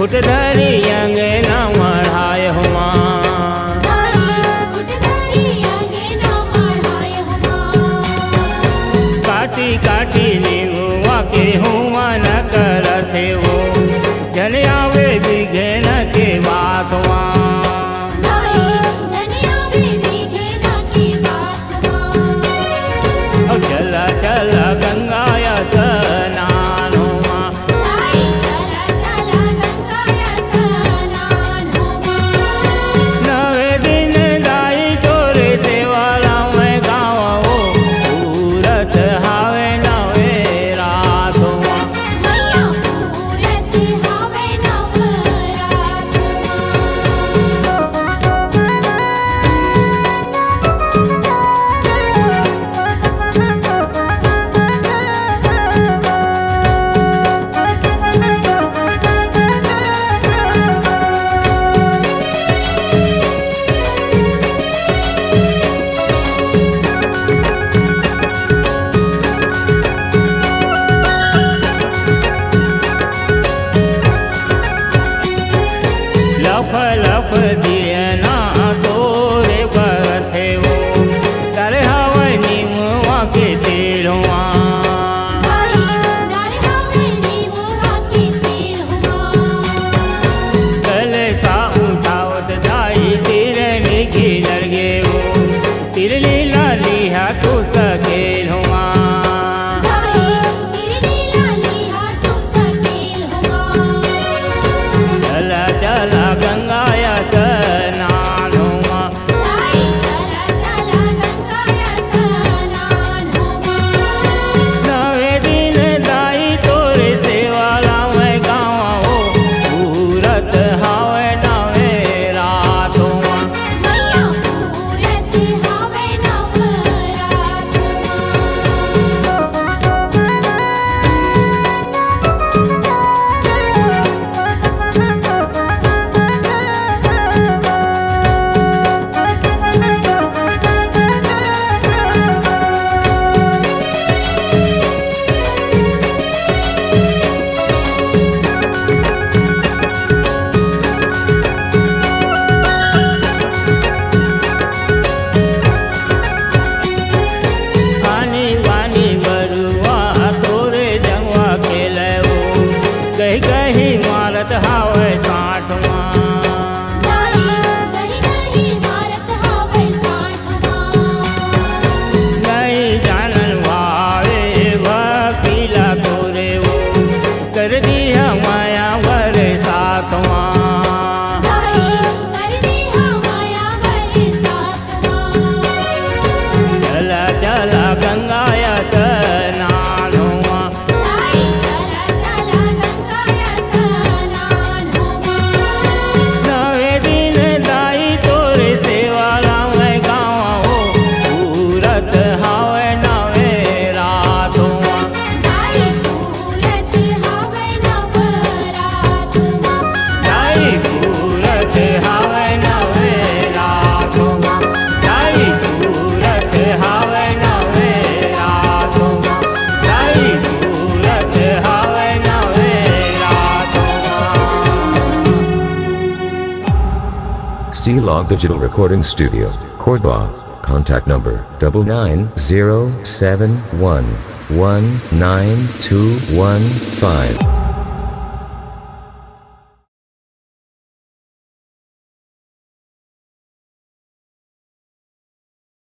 Foot धरी अंगना मढ़ाय हुआ काटी काटी नींबुआ के हुआ न करते हो जल आवे बिघेन के बात हुआ Digital Recording Studio, Korba. Contact number double nine zero seven one one nine two one five.